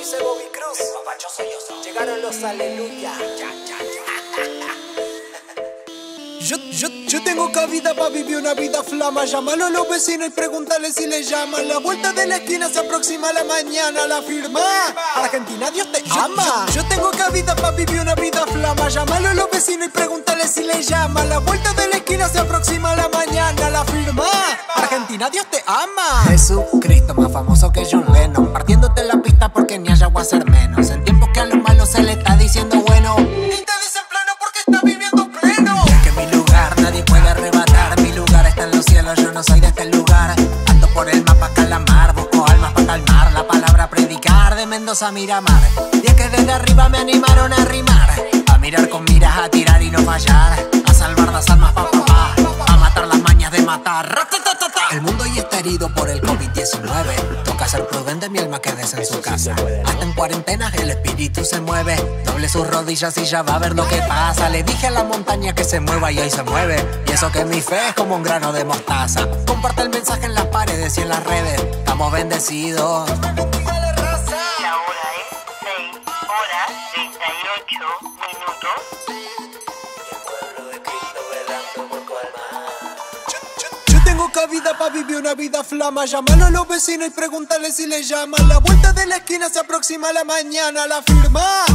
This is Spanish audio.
dice Bobby Cruz. Llegaron los aleluya. Yo, yo, yo tengo cabida para vivir una vida flama. Llámalo a los vecinos y pregúntale si le llaman. La vuelta de la esquina se aproxima la mañana. La firma. Argentina, Dios te ama. Yo, yo tengo cabida para vivir una vida flama. Llámalo a los vecinos y pregúntale si le llaman. La vuelta de la esquina se aproxima la mañana. La firma. Argentina, Dios te ama. Jesucristo, más famoso que John Lennon. Partiéndote la porque ni haya a ser menos. En tiempos que a los malos se le está diciendo bueno. Y te dicen plano porque está viviendo pleno. Es que mi lugar nadie puede arrebatar. Mi lugar está en los cielos, yo no soy de este lugar. Ando por el mapa calamar, busco almas para calmar. La palabra predicar de Mendoza a Miramar. Y es que desde arriba me animaron a rimar. A mirar con miras, a tirar y no fallar. El mundo ya está herido por el COVID-19. Toca ser prudente, mi alma quedes en su casa. Hasta en cuarentena el espíritu se mueve. Doble sus rodillas y ya va a ver lo que pasa. Le dije a la montaña que se mueva y ahí se mueve. Y eso que mi fe es como un grano de mostaza. Comparte el mensaje en las paredes y en las redes. Estamos bendecidos. La hora es 6 horas 38 minutos. Tengo cabida para vivir una vida flama. Llámalo a los vecinos y pregúntale si le llaman. La vuelta de la esquina se aproxima la mañana. La firma.